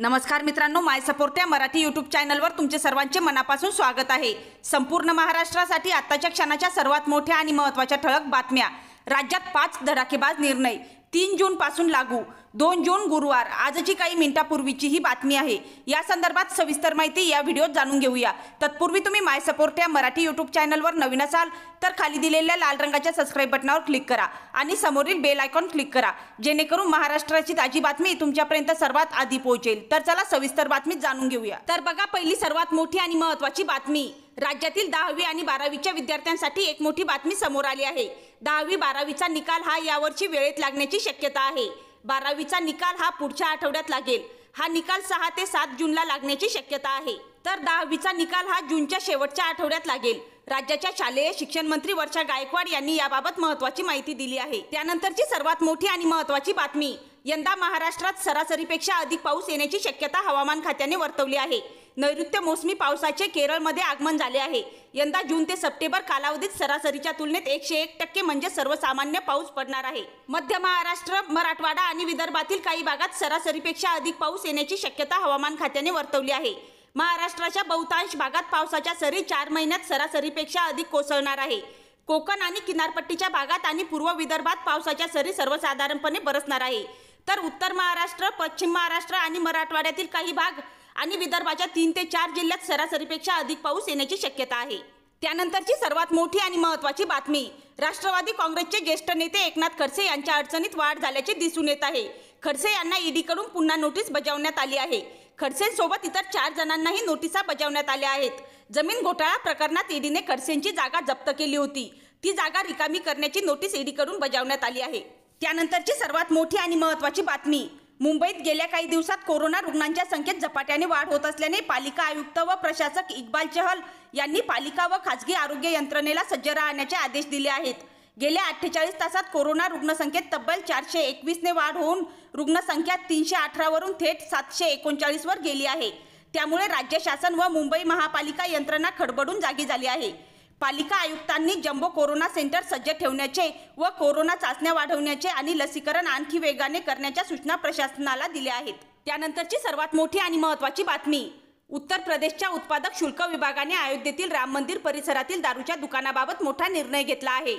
नमस्कार मित्रांनो माय सपोर्ट या मराठी यूट्यूब चॅनलवर तुमचे सर्वांचे मनापासून स्वागत आहे. संपूर्ण महाराष्ट्रासाठी आत्ताच्या क्षणाच्या सर्वात मोठ्या आणि महत्त्वाच्या ठळक बातम्या. राज्यात पाच धडाकेबाज निर्णय. तीन जूनपासून लागू दोन जून गुरुवार आजची काही मिनिटापूर्वीची ही बातमी आहे. या संदर्भात सविस्तर माहिती या व्हिडिओत जाणून घेऊया. तत्पूर्वी तुम्ही माय सपोर्ट या मराठी यूट्यूब चॅनलवर नवीन असाल तर खाली दिलेल्या लाल रंगाच्या सबस्क्राईब बटनावर क्लिक करा आणि समोरील बेल आयकॉन क्लिक करा. जेणेकरून महाराष्ट्राची ताजी बातमी तुमच्यापर्यंत सर्वात आधी पोहोचेल. तर चला सविस्तर बातमी जाणून घेऊया. तर बघा पहिली सर्वात मोठी आणि महत्वाची बातमी. राज्यातील दहावी आणि बारावीच्या विद्यार्थ्यांसाठी एक मोठी बातमी समोर आली आहे. दहावी बारावीचा निकाल हा यावर्षी वेळेत लागण्याची शक्यता आहे. बारावीचा निकाल हा पुढच्या आठवड्यात लागेल. हा निकाल सहा ते सात जूनला लागण्याची शक्यता आहे. तर दहावीचा निकाल हा जूनच्या शेवटच्या आठवड्यात लागेल. राज्याच्या शालेय शिक्षण मंत्री वर्षा गायकवाड यांनी याबाबत महत्वाची माहिती दिली आहे. त्यानंतरची सर्वात मोठी आणि महत्वाची बातमी यंदा महाराष्ट्रात सरासरीपेक्षा अधिक पाऊस येण्याची शक्यता हवामान खात्याने वर्तवली आहे. नैऋत्य मोसमी पावसाचे केरळमध्ये आगमन झाले आहे. यंदा जून ते सप्टेंबर कालावधीत सरासरीच्या तुलनेत एकशे एक टक्के म्हणजे सर्वसामान्य पाऊस पडणार आहे. मध्य महाराष्ट्र मराठवाडा आणि विदर्भातील काही भागात सरासरीपेक्षा अधिक पाऊस येण्याची शक्यता हवामान खात्याने वर्तवली आहे. महाराष्ट्राच्या बहुतांश भागात पावसाच्या सरी चार महिन्यात सरासरीपेक्षा अधिक कोसळणार आहे. कोकण आणि किनारपट्टीच्या भागात आणि पूर्व विदर्भात पावसाच्या सरी सर्वसाधारणपणे बरसणार आहे. तर उत्तर महाराष्ट्र पश्चिम महाराष्ट्र आणि मराठवाड्यातील काही भाग आणि विदर्भाच्या तीन ते चार जिल्ह्यात सरासरीपेक्षा अधिक पाऊस येण्याची शक्यता आहे. त्यानंतरची सर्वात मोठी आणि महत्वाची बातमी राष्ट्रवादी काँग्रेसचे ज्येष्ठ नेते एकनाथ खडसे यांच्या अडचणीत वाढ झाल्याचे दिसून येत आहे. खडसे यांना ईडीकडून पुन्हा नोटीस बजावण्यात आली आहे. खडसेंसोबत इतर चार जणांनाही नोटिसा बजावण्यात आल्या आहेत. जमीन घोटाळा प्रकरणात ईडीने खडसेंची जागा जप्त केली होती. ती जागा रिकामी करण्याची नोटीस ईडीकडून बजावण्यात आली आहे. त्यानंतरची सर्वात मोठी आणि महत्वाची बातमी मुंबईत गेल्या काही दिवसात कोरोना रुग्णांच्या संख्येत झपाट्याने वाढ होत असल्याने पालिका आयुक्त व प्रशासक इक्बाल चहल यांनी पालिका व खासगी आरोग्य यंत्रणेला सज्ज राहण्याचे आदेश दिले आहेत. गेल्या अठ्ठेचाळीस तासात कोरोना रुग्णसंख्येत तब्बल चारशे एकवीसने वाढ होऊन रुग्णसंख्या तीनशे अठरावरून थेट सातशे एकोणचाळीसवर गेली आहे. त्यामुळे राज्य शासन व मुंबई महापालिका यंत्रणा खडबडून जागी झाली आहे. पालिका आयुक्तांनी जम्बो कोरोना सेंटर सज्ज ठेवण्याचे व कोरोना चाचण्या वाढवण्याचे आणि लसीकरण आणखी वेगाने करण्याच्या सूचना प्रशासनाला दिल्या आहेत. त्यानंतरची सर्वात मोठी आणि महत्वाची बातमी उत्तर प्रदेशच्या उत्पादक शुल्क विभागाने अयोध्येतील राम मंदिर परिसरातील दारूच्या दुकानाबाबत मोठा निर्णय घेतला आहे.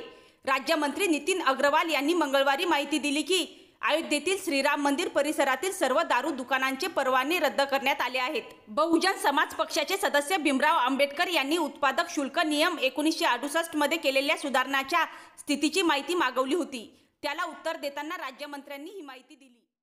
राज्यमंत्री नितीन अग्रवाल यांनी मंगळवारी माहिती दिली की अयोध्येतील श्रीराम मंदिर परिसरातील सर्व दारू दुकानांचे परवाने रद्द करण्यात आले आहेत. बहुजन समाज पक्षाचे सदस्य भीमराव आंबेडकर यांनी उत्पादक शुल्क नियम एकोणीसशे अडुसष्टमध्ये केलेल्या सुधारणाच्या स्थितीची माहिती मागवली होती. त्याला उत्तर देताना राज्यमंत्र्यांनी ही माहिती दिली.